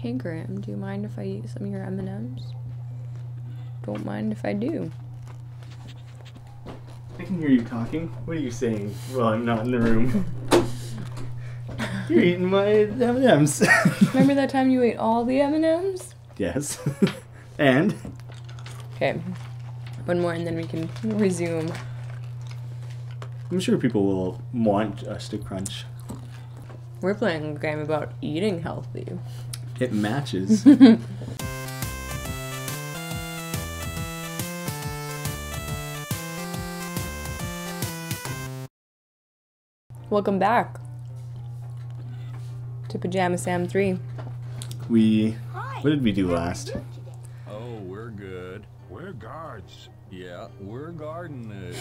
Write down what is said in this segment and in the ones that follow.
Hey Graeme, do you mind if I eat some of your M&Ms? Don't mind if I do. I can hear you talking. What are you saying? Well, I'm not in the room. You're eating my M&Ms. Remember that time you ate all the M&Ms? yes. and Okay. One more and then we can resume. I'm sure people will want us to crunch. We're playing a game about eating healthy. It matches. Welcome back to Pajama Sam 3. we Hi. what did we do how last? Oh, we're good. We're guards. Yeah, we're guarding the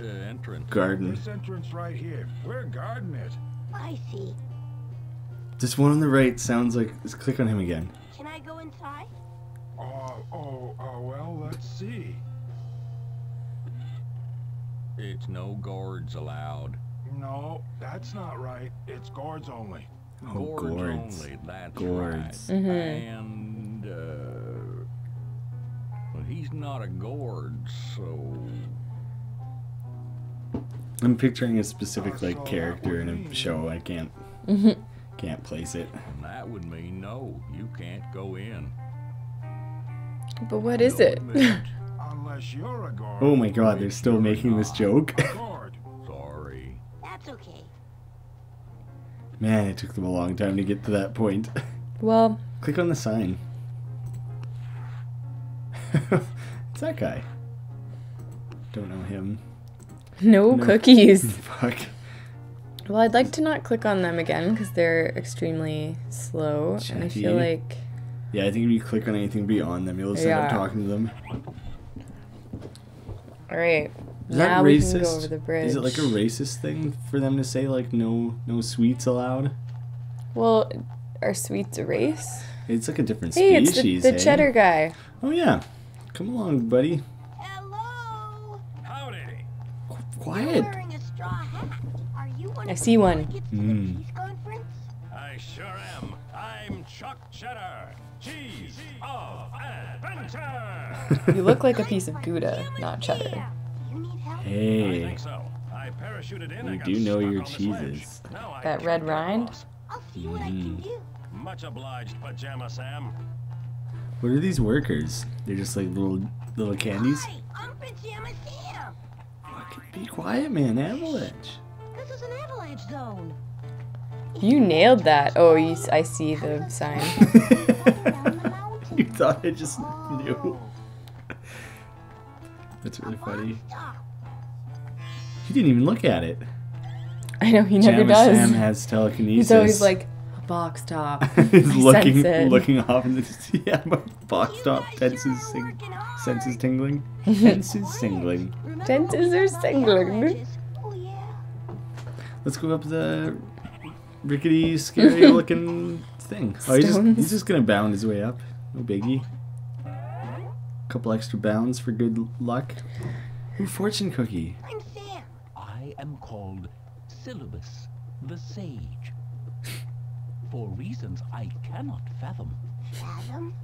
uh, entrance. Garden. This entrance right here. We're guarding it. I see. This one on the right sounds like let's click on him again. Can I go inside? Oh, oh, oh, well, let's see. It's no guards allowed. No, that's not right. It's guards only. Oh, Gourds gourds. only. That's Gourds. right. Mhm. And uh, well, he's not a gourd, so I'm picturing a specific Oh, like so that character in a mean- show. I can't can't place it. that would mean no, you can't go in. But what is it? Unless you're a guard. Oh my god, they're still making this joke. Sorry. That's okay. Man, it took them a long time to get to that point. well, Click on the sign. it's that guy. Don't know him. no, No. cookies. Fuck. Well, I'd like to not click on them again because they're extremely slow, and I feel like Yeah, I think if you click on anything beyond them, you'll start Yeah. talking to them. all right. Is now that we racist? can go over the bridge. Is it like a racist thing for them to say like no no sweets allowed? Well, are sweets a race? It's like a different Hey, it's species. the, the eh? cheddar guy. Oh yeah, come along, buddy. Hello. Howdy. You're Quiet. I see one. Mm. the peace conference? I sure am. I'm Chuck Cheddar. Cheese of adventure. You look like a piece of Gouda, not cheddar. Yeah. You? Hey, so. I parachuted in. You do know your on the sledge. cheeses. Now That red rind? across. I'll see what Mm. Much obliged, Pajama Sam. what are these workers? They're just like little little candies. Hi, I'm Pajama Sam. Fucking be quiet, man. Avalanche. This is an avalanche zone. You nailed that. Oh, you, s- I see the sign. Down the mountain. you thought I just knew. That's really funny. He didn't even look at it. I know he never Jam does. Sam has telekinesis. He's always like a box top. He's looking, looking off in the yeah, my box top guys tenses, sing, working hard. senses tingling, senses tingling. Remember Dentists when are we saw the singling. avalanches? Oh yeah. Let's go up the rickety, scary looking thing. Oh, he's just, he's just gonna bound his way up. No biggie. Couple extra bounds for good l- luck. Ooh, fortune cookie. I'm Sam. I am called Syllabus the Sage. For reasons I cannot fathom, Fathom.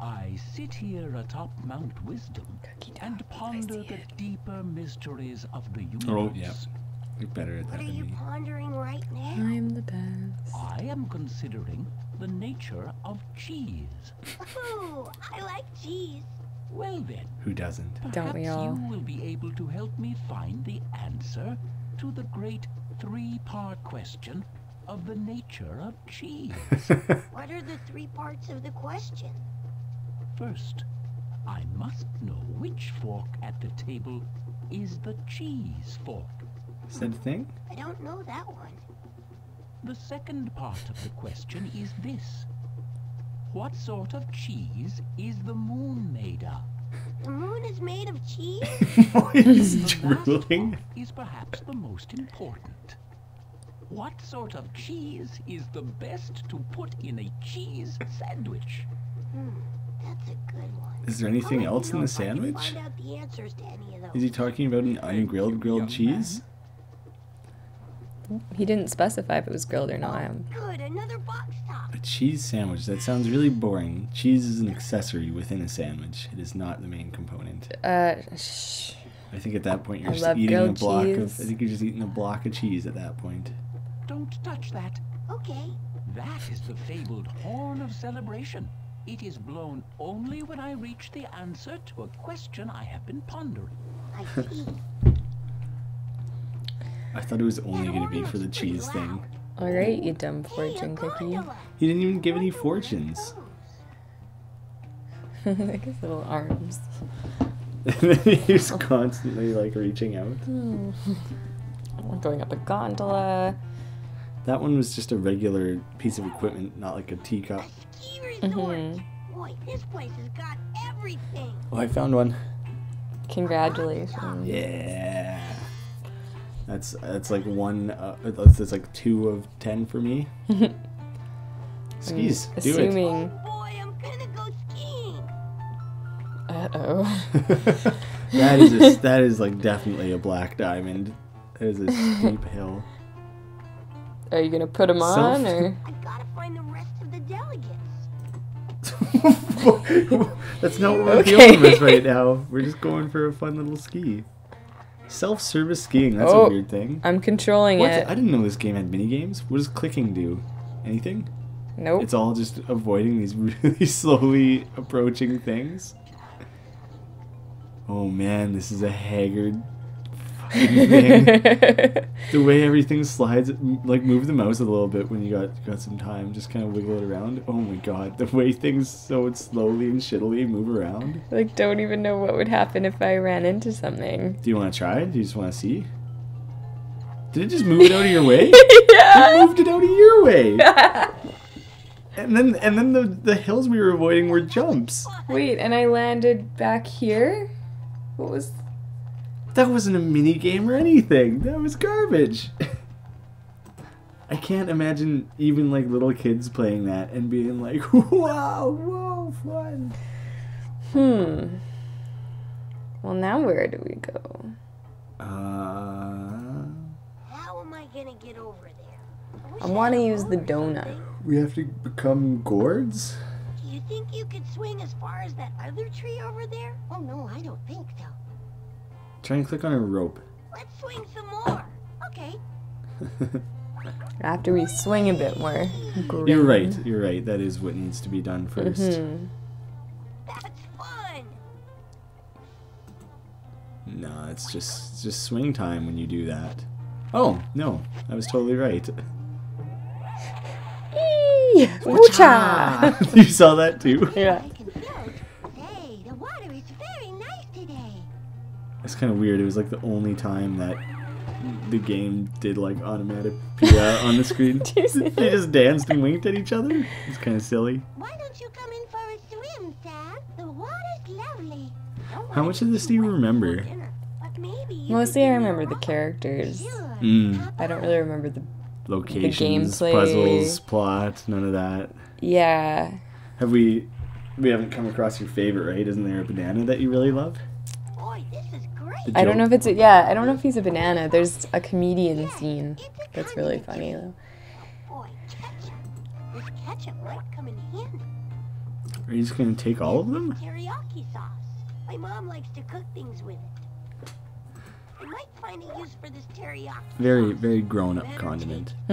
I sit here atop Mount Wisdom and ponder the it. deeper mysteries of the oh, universe. Oh, yeah. You're better at What are than you me. pondering right now? I'm the best. I am considering the nature of cheese. Ooh, I like cheese. Well then, Who doesn't? Don't we perhaps all? you will be able to help me find the answer to the great three-part question of the nature of cheese. What are the three parts of the question? First, I must know which fork at the table is the cheese fork. Said thing? I don't know that one. The second part of the question is this. What sort of cheese is the moon made of? The moon is made of cheese? He's The last drooling. is perhaps the most important. What sort of cheese is the best to put in a cheese sandwich? Hmm, that's a good one. Is there anything else in the if I can sandwich? The answers to any of those. Is he talking about an ungrilled grilled cheese? He didn't specify if it was grilled or not. Good, another box top. A cheese sandwich. That sounds really boring. Cheese is an accessory within a sandwich. It is not the main component. Uh, shh. I think at that point you're I just eating a grilled block of. cheese. I think you're just eating a block of cheese at that point. Don't touch that. Okay. That is the fabled horn of celebration. It is blown only when I reach the answer to a question I have been pondering. I see. I thought it was only going to be for the cheese thing. All right, you dumb Hey, a fortune cookie. He didn't even give any Wonder where it fortunes. goes. like his little arms. He's constantly like reaching out. Going up a gondola. That one was just a regular piece of equipment, not like a teacup. A ski resort. Mhm. Boy, this place has got everything. Oh, I found one. Congratulations. Yeah. That's that's like one. Uh, that's, that's like two of ten for me. Skis, do it. Assuming. Oh boy, I'm gonna go skiing. Uh oh. that is a, that is like definitely a black diamond. That is a steep hill. Are you gonna put them Self- on or? I gotta find the rest of the delegates. That's not what we're Okay. dealing with right now. We're just going for a fun little ski. Self-service skiing. That's Oh. a weird thing. I'm controlling What? it. I didn't know this game had mini games. What does clicking do? Anything? Nope. It's all just avoiding these really slowly approaching things. Oh man, this is a haggard. the way everything slides, like move the mouse a little bit when you got got some time. Just kind of wiggle it around. Oh my god, the way things so slowly and shittily move around. like, don't even know what would happen if I ran into something. Do you want to try? Do you just want to see? Did it just move it out of your way? yeah. It moved it out of your way. And then and then the the hills we were avoiding were jumps. Wait, and I landed back here. What was? That wasn't a mini game or anything. That was garbage. I can't imagine even like little kids playing that and being like, "Wow, whoa, fun." Hmm. Well, now where do we go? Uh, How am I gonna get over there? wish I had want to use the donut. we have to become gourds. Do you think you could swing as far as that other tree over there? Oh no, I don't think so. Try and click on a rope. Let's swing some more. Okay. After we swing a bit more. You're right. You're right. That is what needs to be done 1st Hmm. That's fun. No, it's just it's just swing time when you do that. Oh no, I was totally right. Eee! Woocha! you saw that too. yeah. It's kind of weird. It was like the only time that the game did like automatic PA on the screen. Do you see they just danced and winked at each other. It's kind of silly. Why don't you come in for a swim, Sam? The water's lovely. Don't How much of this do you remember? dinner, but maybe you Mostly I give me a remember the characters. Sure. Mm. I don't really remember the. Locations, gameplay. puzzles, plot, none of that. Yeah. Have we? We haven't come across your favorite, right? Isn't there a banana that you really love? Boy, this is great. The I don't know if it's a, yeah. I don't know if he's a banana. There's a comedian scene that's really funny though. Boy, ketchup. This ketchup might come in handy. Are you just gonna take all of them? Teriyaki sauce. My mom likes to cook things with it. I might find a use for this teriyaki. Very, sauce. very grown-up condiment.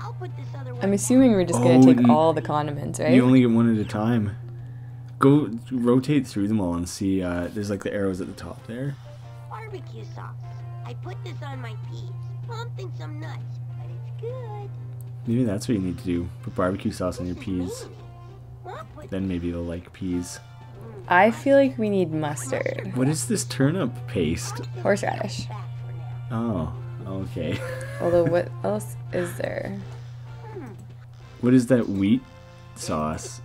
I'll put this other one I'm assuming we're just Oh, gonna take and all the condiments, right? You only get one at a time. Go rotate through them all and see. Uh, there's like the arrows at the top there. Barbecue sauce. I put this on my peas. Mom thinks I'm nuts, but it's good. Maybe that's what you need to do. Put barbecue sauce on your peas. mayonnaise. Mom put Then maybe they'll like peas. Mm. I feel like we need mustard. What is this turnip paste? Horseradish. back for now. Oh, okay. Although what else is there? Hmm. what is that wheat sauce?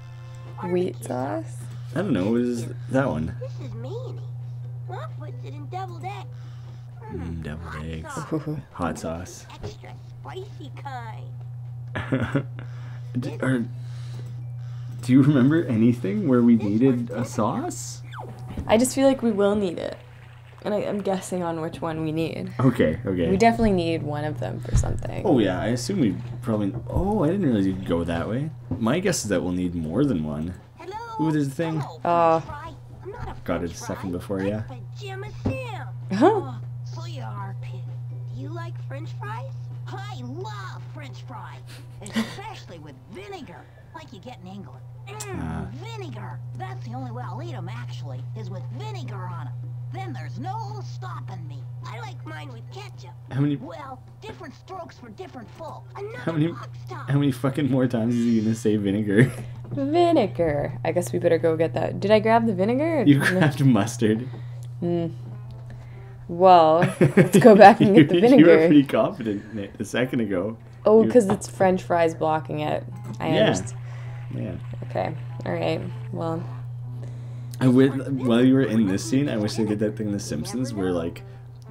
Wheat sauce? I don't know. What is that one? This is mayonnaise. Mom puts it in deviled eggs. Mm, deviled hot eggs. sauce. Hot sauce. Extra spicy kind. do, or, do you remember anything where we needed a sauce? I just feel like we will need it. and I, I'm guessing on which one we need. Okay, okay. We definitely need one of them for something. Oh yeah, I assume we probably. Oh, I didn't realize you'd go that way. My guess is that we'll need more than one. Hello. Ooh, there's a thing. Hello, Oh. French fry. I'm Got it a second before, I'm yeah. Pajama Sam. Huh? Oh, so you are, Pip. Do you like French fries? I love French fries, especially with vinegar, like you get in England. Mm, Ah. Vinegar. That's the only way I'll eat them, actually, is with vinegar on them. Then there's no stopping me. I like mine with ketchup. How many? Well, different strokes for different folk. Another How many? box. How many fucking more times is he gonna say vinegar? Vinegar. I guess we better go get that. Did I grab the vinegar? You grabbed mustard. Hmm. Well, let's go back and get the vinegar. You were pretty confident Nick, a second ago. Oh, because it's French fries blocking it. I Yeah. understand. Man. Okay. All right. Well, I wish, while you were in this scene, I wish they did that thing in The Simpsons where like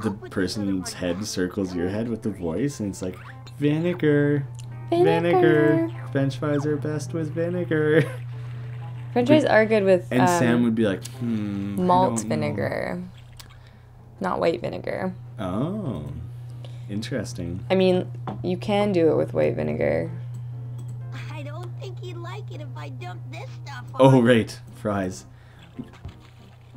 the person's head circles your head with the voice, and it's like vinegar, vinegar. Vinegar. French fries are best with vinegar. French fries are good with And um, Sam would be like, hmm, I malt don't know." vinegar, not white vinegar. Oh, interesting. I mean, you can do it with white vinegar. I don't think he'd like it if I dumped this stuff on Oh, right, fries.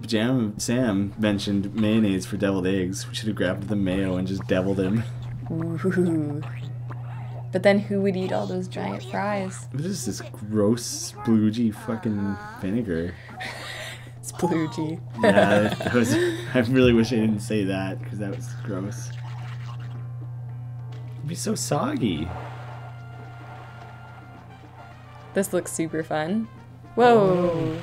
Jam Sam mentioned mayonnaise for deviled eggs. We should have grabbed the mayo and just deviled him. Ooh. But then who would eat all those giant fries? What is this gross, sploogey fucking vinegar? Sploogy. Yeah, that was. I really wish I didn't say that because that was gross. It'd be so soggy. This looks super fun. Whoa. Well,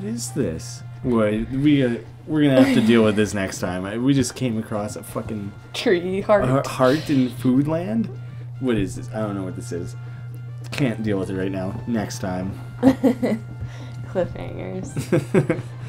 What is this? Wait, we uh, we're gonna have to deal with this next time. I, we just came across a fucking Tree heart. a heart in Foodland. What is this? I don't know what this is. Can't deal with it right now. Next time. Cliffhangers.